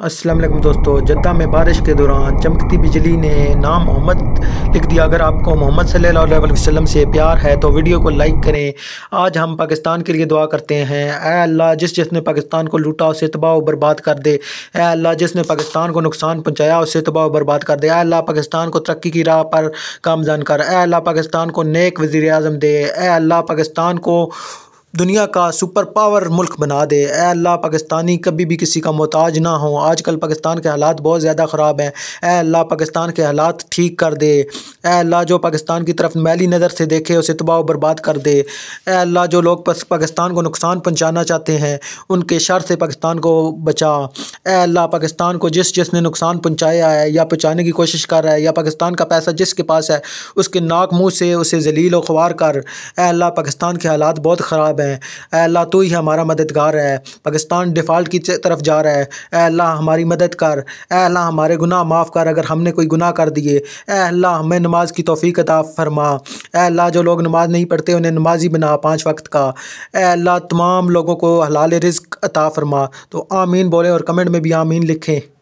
अस्सलाम वालेकुम दोस्तों, जद्दा में बारिश के दौरान चमकती बिजली ने नाम मोहम्मद लिख दिया। अगर आपको मोहम्मद सल्लल्लाहु अलैहि वसल्लम से प्यार है तो वीडियो को लाइक करें। आज हम पाकिस्तान के लिए दुआ करते हैं। ए अल्लाह, जिस जिसने पाकिस्तान को लूटा, उसे तबाह बर्बाद कर दे। ए अल्लाह, जिसने पाकिस्तान को नुकसान पहुँचाया, उसे तबाह बर्बाद कर दे। ए अल्लाह, पाकिस्तान को तरक्की की राह पर कामजान कर। ए अल्लाह, पाकिस्तान को नेक वज़ी अजम दे। ए अल्लाह, पाकिस्तान को दुनिया का सुपर पावर मुल्क बना दे। ए अल्लाह, पाकिस्तानी, कभी भी किसी का मोहताज ना हो। आजकल पाकिस्तान के हालात बहुत ज़्यादा ख़राब हैं। ए अल्लाह, पाकिस्तान के हालात ठीक कर दे। ए अल्लाह, जो पाकिस्तान की तरफ़ मैली नज़र से देखे, उसे तबाह बर्बाद कर दे। ए अल्लाह, जो लोग पाकिस्तान को नुकसान पहुँचाना चाहते हैं, उनके शर से पाकिस्तान को बचा। ए अल्लाह, पाकिस्तान को जिस जिसने नुकसान पहुँचाया है, या पहुँचाने की कोशिश कर रहा है, या पाकिस्तान का पैसा जिसके पास है, उसके नाक मुँह से उसे जलील व ख्वार कर। ए अल्लाह, पाकिस्तान के हालात बहुत ख़राब हैं। हैं। अल्लाह तू ही हमारा मददगार है। पाकिस्तान डिफ़ाल्ट की तरफ़ जा रहा है। अल्लाह हमारी मदद कर। अल्लाह हमारे गुनाह माफ़ कर अगर हमने कोई गुनाह कर दिए। अल्लाह हमें नमाज़ की तोफ़ी अता फरमा। अल्लाह जो लोग नमाज़ नहीं पढ़ते उन्हें नमाजी बना पाँच वक्त का। अल्लाह तमाम लोगों को हलाल रिज़्क अता फरमा। तो आमीन बोले और कमेंट में भी आमीन लिखें।